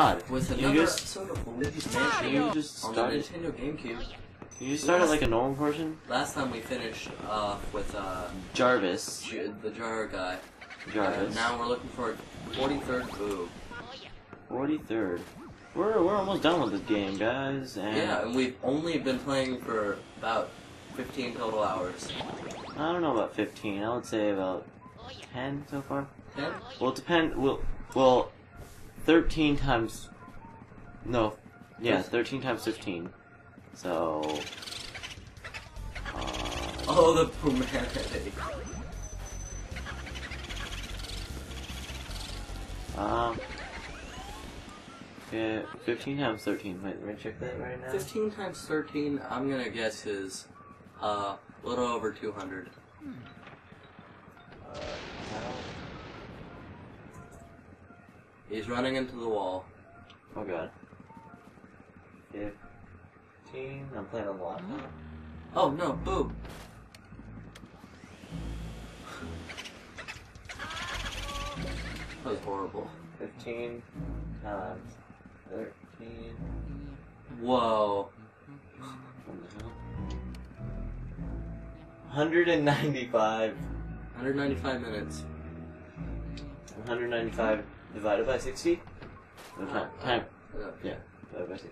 God, With you another just episode of you just on the started. Nintendo GameCube. You just started like a normal person. Last time we finished off with uh, Jarvis, J- the jar guy. Jarvis. And now we're looking for 43rd Boo. Forty third. We're we're almost done with this game, guys. And Yeah, and we've only been playing for about 15 total hours. I don't know about fifteen. I would say about ten so far. 10? Well, it depend. Well, well, thirteen times. No, yeah, thirteen times fifteen. So. Uh, Oh, the Pumanity. Um. Yeah, 15 times 13. Wait, let me check that right now. 15 times 13, I'm gonna guess is uh, a little over 200. Uh, He's running into the wall. oh god. 15. I'm playing a lot. Oh no, Boo! That was horrible. 15 times 13. Whoa. What the hell? 195. 195 minutes. 195 divided by 60? No, time. Time. Yeah, divided by 60.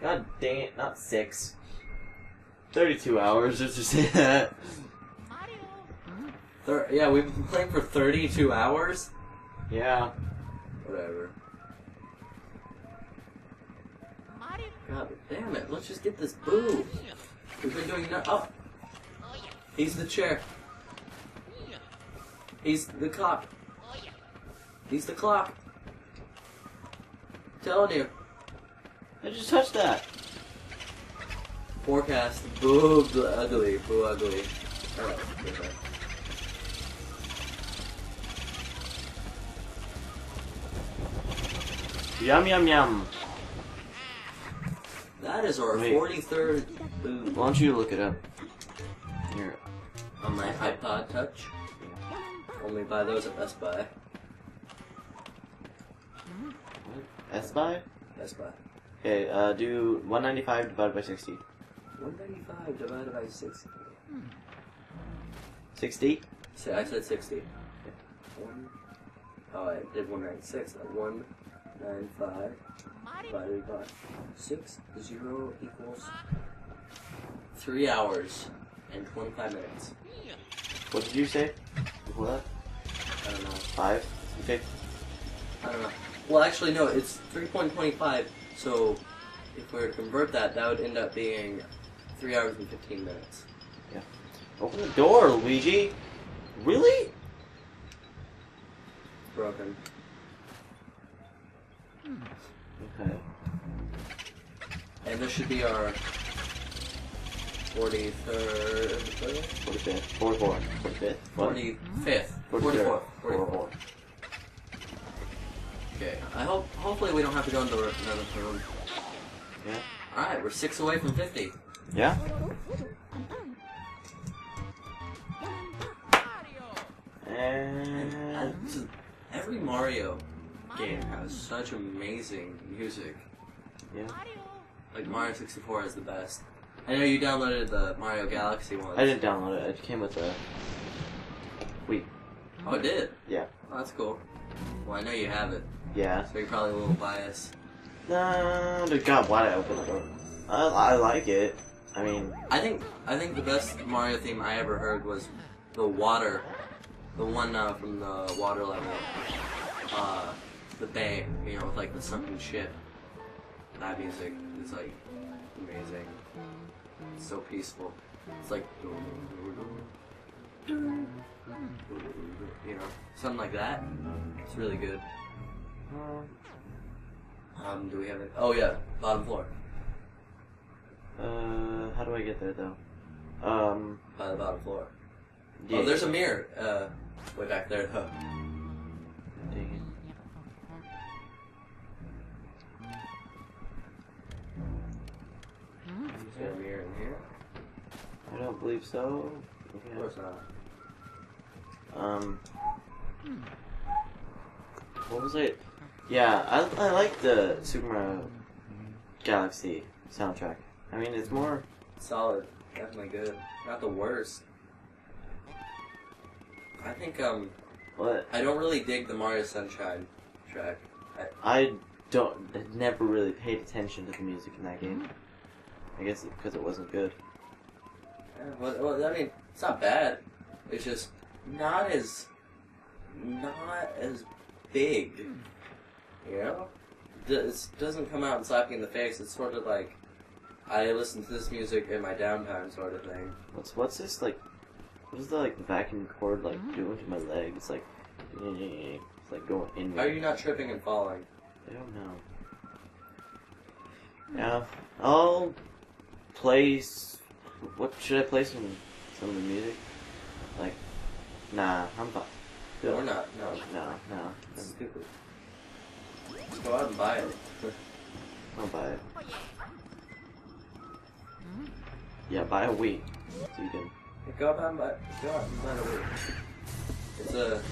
God dang it, not 6. 32 hours just to say that. thir- yeah, we've been playing for 32 hours? Yeah. Whatever. God damn it, let's just get this Boo! We've been doing no- Oh! He's the chair. He's the clock. He's the clock. telling you. I just touched that. Forecast. Boo gl- ugly. Boo ugly. Alright. Yum yum yum. That is our Wait. 43rd Boo Why don't you look it up? Here. on my iPod Touch. Only buy those at Best Buy. Best Buy? Best Buy. Okay, uh, do 195 divided by 60. 195 divided by 60. 60? Say, I said 60. One, oh, I did 196. Uh, 195 divided by 6. 0 equals 3 hours and 25 minutes. What did you say? Before that? I don't know. 5? Okay. I don't know. Well, actually, no, it's 3.25, so if we were to convert that, that would end up being 3 hours and 15 minutes. Yeah. Open the door, Luigi! Really? Broken. Hmm. Okay. And this should be our 43rd. 45th. 44. 45th. What? 45th. 43rd. 44. 44. 44. Okay, I hope, hopefully we don't have to go into another room. Yeah. Alright, we're 6 away from 50. Yeah? And And... every Mario game has such amazing music. Yeah. Like Mario 64 is the best. I know you downloaded the Mario Galaxy one. I didn't download it. It came with the... Wii. Oh, it did? Yeah. Oh, that's cool. Well, I know you have it, Yeah. so you're probably a little biased. Nah, but God, why'd I open the door? I, I like it. I mean, I think I think the best Mario theme I ever heard was the water, the one uh, from the water level, uh, the bay, you know, with like the sunken ship. That music is like amazing. It's so peaceful. It's like you know, something like that. It's really good. Um, do we have it? Oh yeah, bottom floor. uh, how do I get there though? Um, By the bottom floor. yeah. Oh, there's a mirror. Uh, way back there though. Dang Is there a mirror in here? I don't believe so. Of course not. Um, what was it? Yeah, I, I like the Super Mario Galaxy soundtrack. I mean, it's more. Solid. Definitely good. Not the worst. I think, um, What? I don't really dig the Mario Sunshine track. I don't. Never really paid attention to the music in that game. I guess because it wasn't good. Eh, Well, well, I mean, it's not bad. It's just not as, not as big. You know? It doesn't come out and slap you in the face. It's sort of like, I listen to this music in my downtime sort of thing. What's what's this like? What is the like vacuum cord like doing to my leg? It's like. It's like going in. Are you not tripping and falling? I don't know. Yeah, I'll play. What should I play? Some some of the music. Like, nah, I'm fine. No, we're not. No. No, no, It's stupid. Go out and buy it. I'll buy it. Yeah, buy a Wii. So you can. Go out and buy Go out and buy the Wii. It's a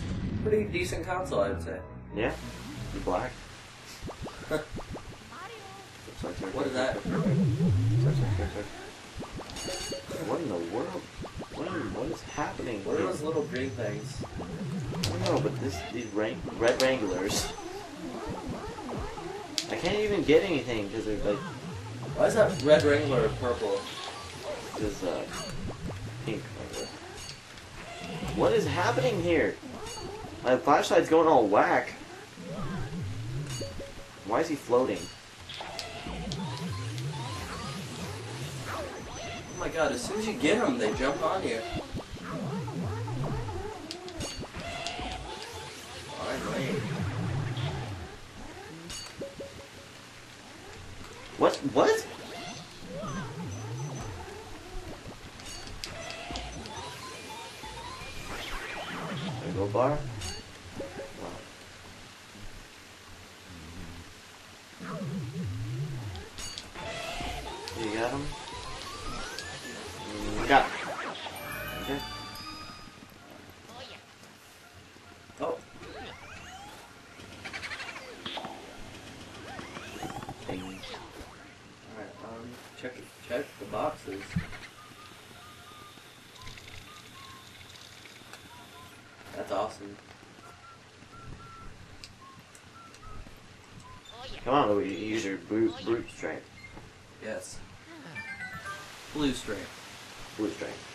pretty decent console, I would say. Yeah, the black. What that? What in the world? What, what is happening? What are those little green things? I don't know, but this these rank, red Wranglers. I can't even get anything because they're like Why is that red Wrangler purple? this uh pink. Wrangler. What is happening here? My flashlight's going all whack. Why is he floating? God, as soon as you get them, they jump on you. What? What? Awesome. Come on, Louis, use your brute, brute strength. Yes. Blue strength. Brute strength.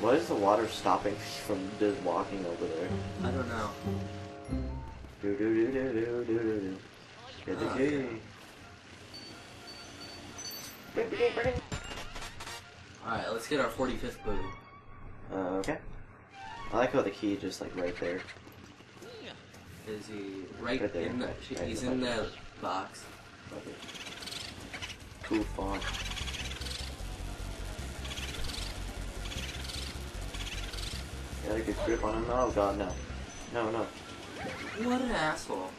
Why is the water stopping me from just walking over there? I don't know. Do do do do do do do do. Get the Ah, key. Alright, let's get our 45th boo. Uh, okay. I like how the key is just like right there. Is he right, Right there. in the, Right he's in the the box. Okay. Cool font. Got a good grip on him. Oh god, no. No, no. What an asshole.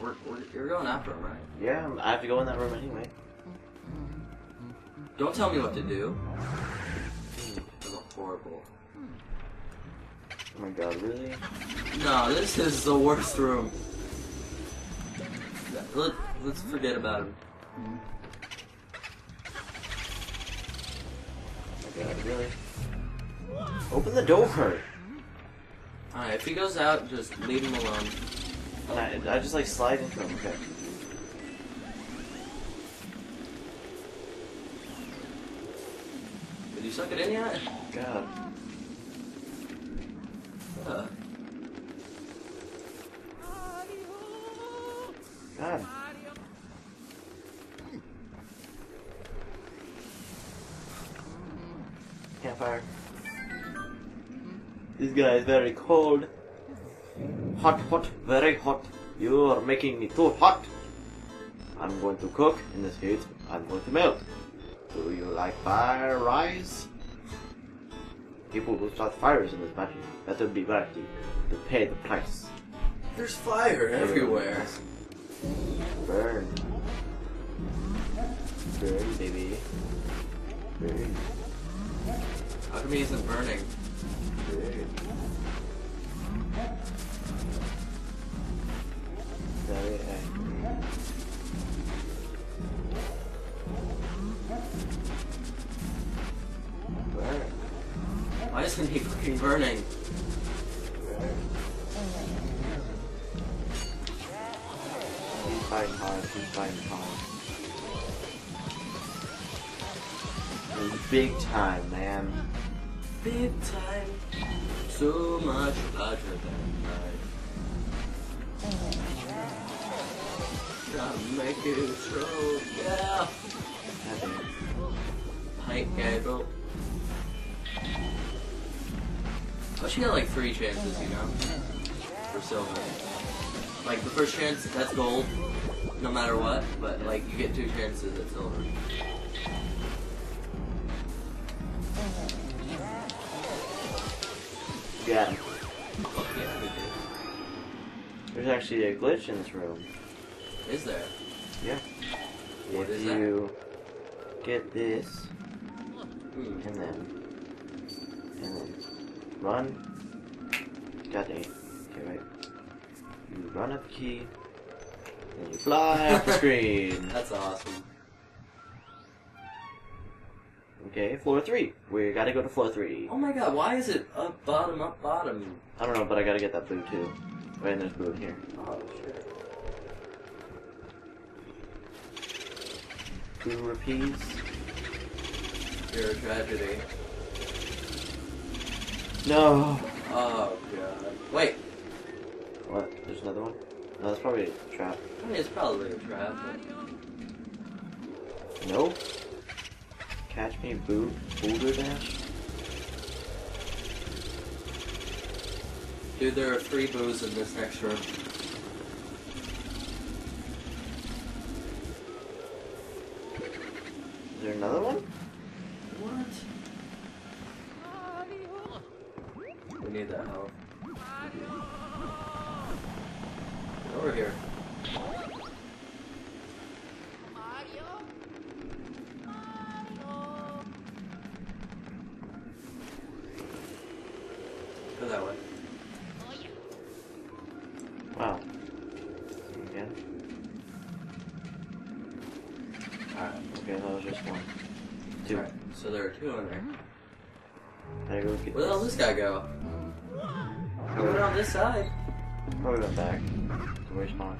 We're, we're, you're going after him, right? Yeah, I'm- have to go in that room anyway. Don't tell me what to do. That's horrible. Oh my god, really? No, this is the worst room. Let, let's forget about him. Oh my god, really? Open the door! Alright, if he goes out, just leave him alone. And I, I just like slide into him, okay. Did you suck it in yet? God. Guy is very cold. Hot, hot, very hot. You are making me too hot. I'm going to cook in this heat. I'm going to melt. Do you like fire rise? People who start fires in this magic better be ready to pay the price. there's fire everywhere. Burn. Burn, baby. Burn. How come he isn't burning? Burning? He's fighting hard. He's fighting hard. Big time, man. Big time. So much larger than life. Gotta make it so, yeah. Damn. Gabriel. But she got like three chances, you know? For silver. Like the first chance, that's gold, no matter what, but like you get two chances at silver. Got him. Fuck yeah, we There's actually a glitch in this room. Is there? Yeah. What if is that? you get this Hmm. and then and then run. God dang. it. Okay, wait. You run up the key, and you fly off the screen. That's awesome. Okay, floor three. We gotta go to floor three. Oh my god, why is it up bottom, up bottom? I don't know, but I gotta get that blue too. Wait, and there's blue in here. Oh shit. Blue repeats. You're a tragedy. No. Oh god. Wait, What? There's another one? No, that's probably a trap. I mean it's probably a trap, but No. Catch me, boo, boulder dash. dude, there are three boos in this next room. Is there another one? What? We need that help. Get over here. Go that way. Wow. Again? Alright. Okay, that was just one. Two. So there are two in there. Go get Where the hell this. guy go? He went on this side. Probably went back to where he spawned.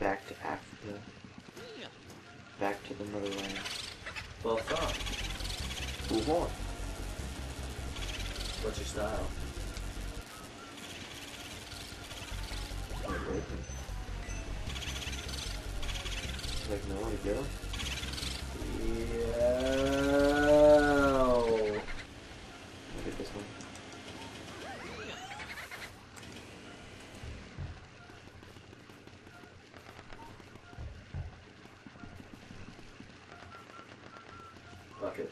Back to Africa. Back to the motherland. Well thought. Move on. What's your style? Like nowhere to go? Yeah. Look at this one. Fuck it.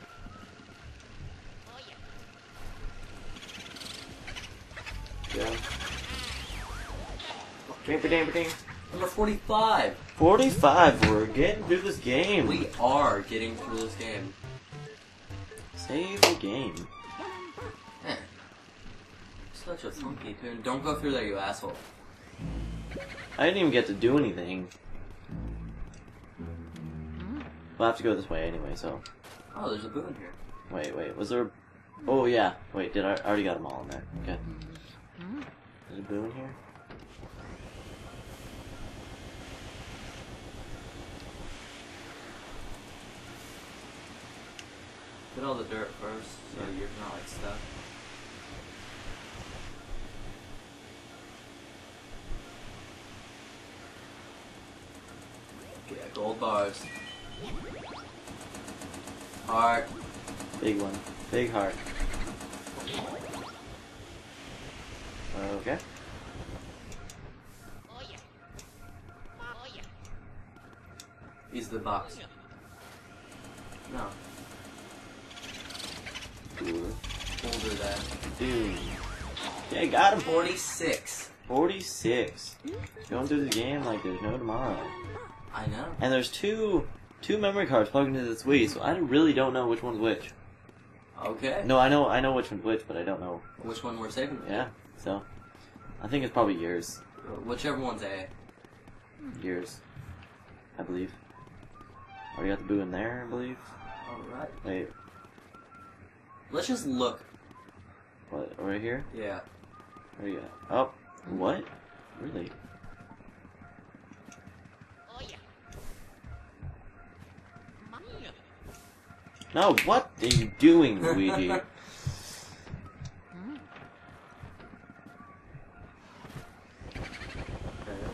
Yeah. Oh, ding, ding, ding. Number 45. 45, we're getting through this game. We are getting through this game. Save the game. Eh. Such a funky tune. Don't go through there, you asshole. I didn't even get to do anything. We'll have to go this way anyway, so. Oh, there's a boo in here. Wait, wait, was there. Oh, yeah. Wait, did I, I already got them all in there. Okay. There's a boo in here? Get all the dirt first, so you're not like stuck. Yeah, gold bars. Heart. Big one. Big heart. Okay. Is the box. No. Cool. Older that. Dude. Yeah, got him. 46. 46. Going through the game like there's no tomorrow. I know. And there's two two memory cards plugged into this Wii, so I really don't know which one's which. Okay. No, I know I know which one's which, but I don't know. Which one we're saving? Yeah, so I think it's probably yours. Uh, whichever one's A. Yours, I believe. Oh, you got the boo in there, I believe. Alright. Wait, Let's just look. What? Right here? Yeah. Where you at? Oh, what? Really? Oh, yeah. No, what are you doing, Luigi? yeah,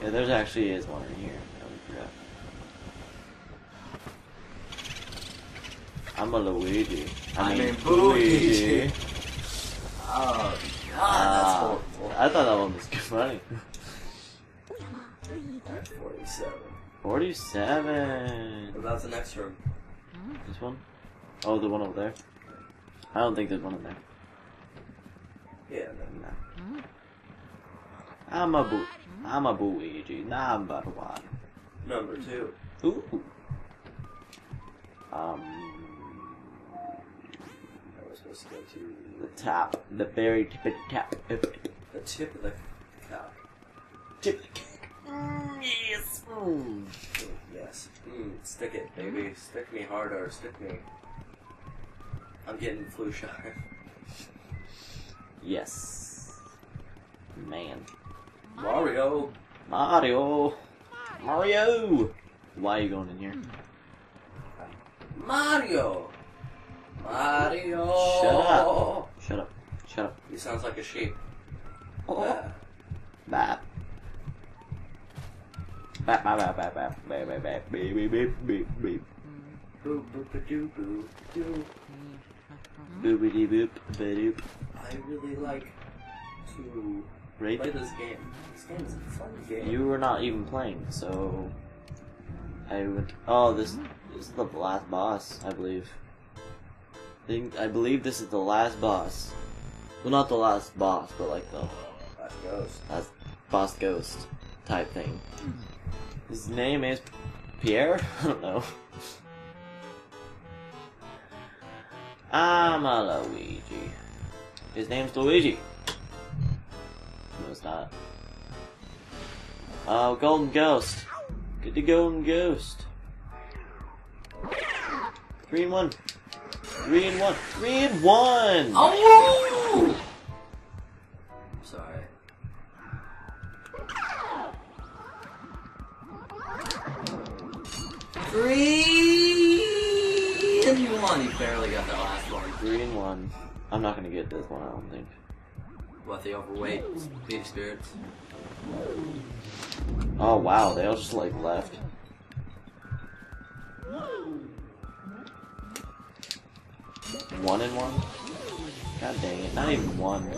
there's actually is one in here. I'm a Luigi. I mean. Luigi. Oh God, that's Ah, horrible. I thought that one was good funny. Alright, Forty-seven. 47. What about the next room? This one? Oh, the one over there? I don't think there's one in there. Yeah. No. No. I'm a boo. I'm a Luigi. Number one. Number two. Ooh. Um, supposed to go to the top, the very tip of the top. Tip the tip of the cap. of the. Mm, yes. Mm. Yes. Mm, stick it, baby. Stick me harder. Stick me. I'm getting flu shot. Yes. Man. Mario. Mario. Mario. Why are you going in here? Mario. Mario. Shut up. Shut up. Shut up. He sounds like a sheep. Oh. Ah. Bap. Bap, bap, bap, bap, bap, bap, bap, bap, beep, beep, beep, beep, beep. Boo boo ba doo boo doo. Boopity boop, badoop. I really like to Right? play this game. This game is a fun game. You were not even playing, so I went. Oh, this, this is the last boss, I believe. I think I believe this is the last boss. Well, not the last boss, but like the That goes. last boss ghost type thing. His name is Pierre. I don't know. I'm a Luigi. His name's Luigi. No, it's not. Oh, Golden Ghost. Get the Golden Ghost. Three and one. Three and one. Three and one. Oh! Sorry. Three and one. You barely got that last one. Three and one. I'm not gonna get this one. I don't think. What the overweight speed spirits? Oh wow, they all just like left. One and one? God dang it, not even one.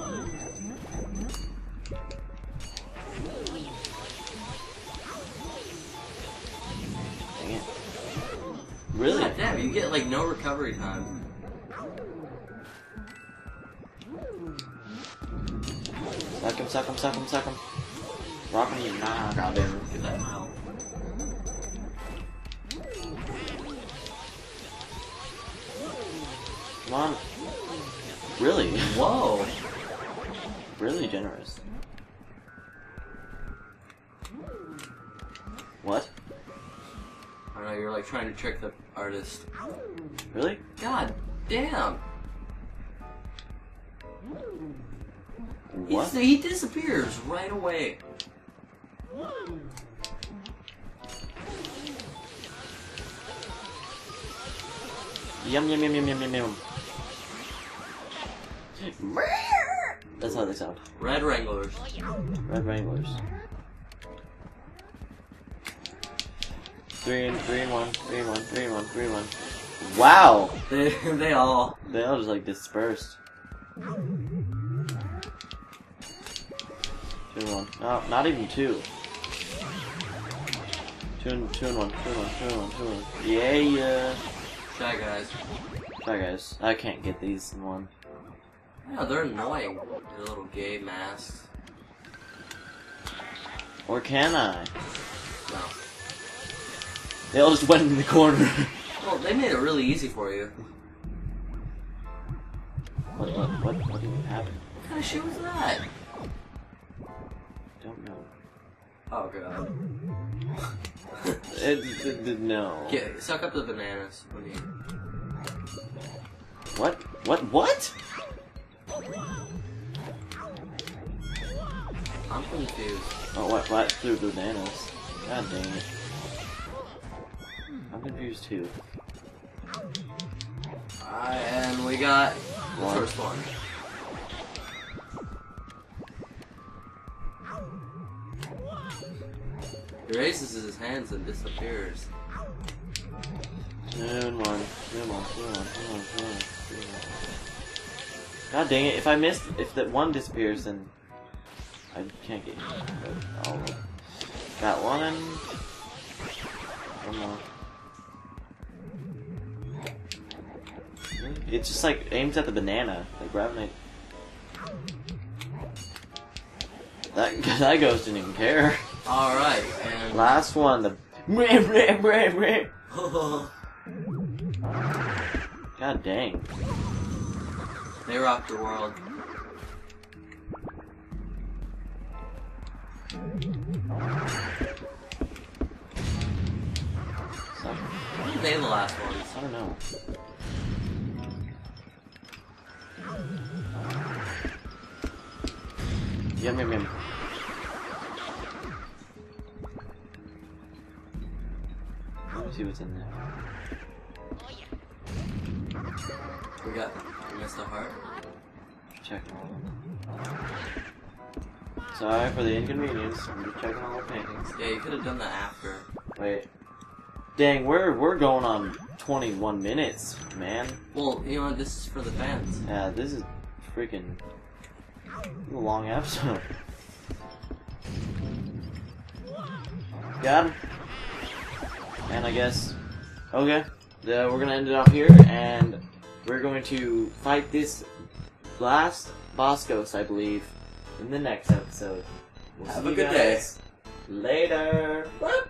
Dang it. Really? God damn, you get like no recovery time. Suck him, suck him, suck him, suck him. Rockin' you, nah, goddamn. Get that mile. Come on. Really? Whoa. really generous. What? I don't know, you're like trying to trick the artist. Really? God damn. What? He's, he disappears right away. Yum yum yum yum yum yum yum. That's how they sound. Red Wranglers. Red Wranglers. Three and three and one, three and one, three and one, three and one. Wow! They, they all. They all just like dispersed. Two and one. No, not even two. Two and two and one, two and one, two and one, two and one. Yeah, yeah. Shy guys. Sorry guys, I can't get these in one. Yeah, they're annoying. Their little gay masks. Or can I? No. They all just went in the corner. Well, they made it really easy for you. what, what, what, what even happened? What kind of shit was that? Don't know. Oh god. It, it, it- no. Get, suck up the bananas. What? What? What? I'm confused. Oh, what? What? Through the bananas. God dang it. I'm confused too. Alright, and we got the One. first one. He raises his hands and disappears. Good one. Good one. Good one. Good one. Good one. God dang it! If I miss, if that one disappears, then I can't get. But I'll one. One more. It just like aims at the banana, like it. That that ghost didn't even care. Alright, and Last one, the. God dang. They rock the world. Are They the last ones. I don't know. Yum yum yum. Let me see what's in there. Oh, We got we missed a heart. Checking all of them. Sorry for the inconvenience. I'm just checking all the paintings. Yeah, you could have done that after. Wait. Dang, we're we're going on 21 minutes, man. Well, you know? This is for the fans. Yeah, this is freaking a long episode. Got him. And I guess, okay, the, we're gonna end it off here, and we're going to fight this last boss ghost, I believe, in the next episode. We'll Have a good day. Later. What?